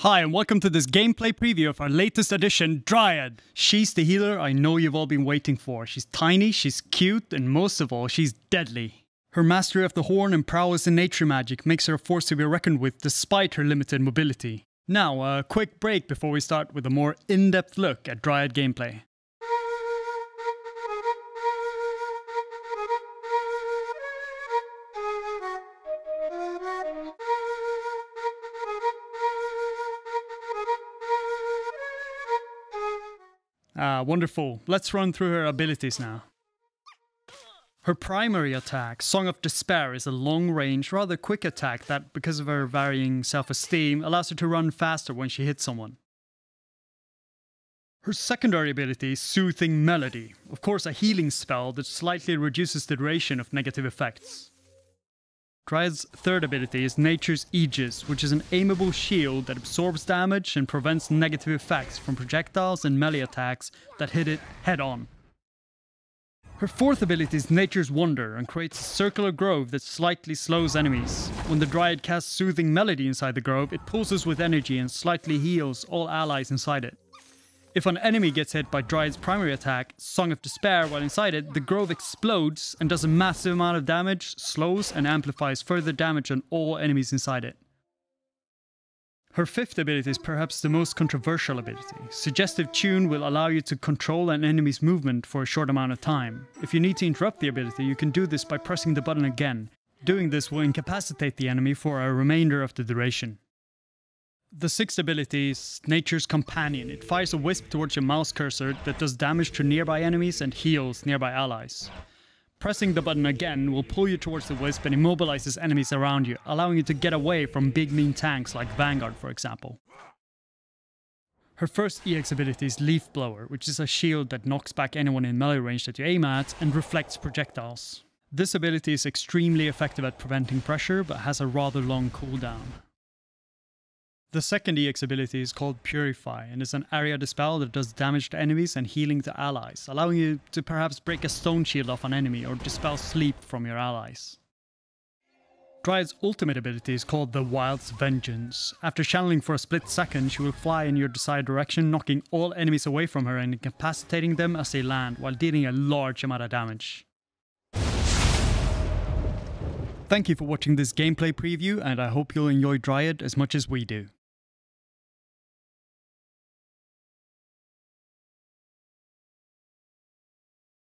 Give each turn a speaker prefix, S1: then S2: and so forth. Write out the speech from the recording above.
S1: Hi, and welcome to this gameplay preview of our latest addition, Dryad. She's the healer I know you've all been waiting for. She's tiny, she's cute, and most of all, she's deadly. Her mastery of the horn and prowess in nature magic makes her a force to be reckoned with despite her limited mobility. Now, a quick break before we start with a more in-depth look at Dryad gameplay. Ah, wonderful. Let's run through her abilities now. Her primary attack, Song of Despair, is a long range, rather quick attack that, because of her varying self esteem, allows her to run faster when she hits someone. Her secondary ability Soothing Melody, of course, a healing spell that slightly reduces the duration of negative effects. Dryad's third ability is Nature's Aegis, which is an aimable shield that absorbs damage and prevents negative effects from projectiles and melee attacks that hit it head on. Her fourth ability is Nature's Wonder and creates a circular grove that slightly slows enemies. When the Dryad casts Soothing Melody inside the grove, it pulses with energy and slightly heals all allies inside it. If an enemy gets hit by Dryad's primary attack, Song of Despair, while inside it, the grove explodes and does a massive amount of damage, slows and amplifies further damage on all enemies inside it. Her fifth ability is perhaps the most controversial ability. Suggestive Tune will allow you to control an enemy's movement for a short amount of time. If you need to interrupt the ability, you can do this by pressing the button again. Doing this will incapacitate the enemy for a remainder of the duration. The sixth ability is Nature's Companion. It fires a wisp towards your mouse cursor that does damage to nearby enemies and heals nearby allies. Pressing the button again will pull you towards the wisp and immobilizes enemies around you, allowing you to get away from big mean tanks like Vanguard for example. Her first EX ability is Leaf Blower, which is a shield that knocks back anyone in melee range that you aim at and reflects projectiles. This ability is extremely effective at preventing pressure, but has a rather long cooldown. The second EX ability is called Purify and is an area dispel that does damage to enemies and healing to allies, allowing you to perhaps break a stone shield off an enemy or dispel sleep from your allies. Dryad's ultimate ability is called the Wild's Vengeance. After channeling for a split second, she will fly in your desired direction, knocking all enemies away from her and incapacitating them as they land, while dealing a large amount of damage. Thank you for watching this gameplay preview and I hope you'll enjoy Dryad as much as we do.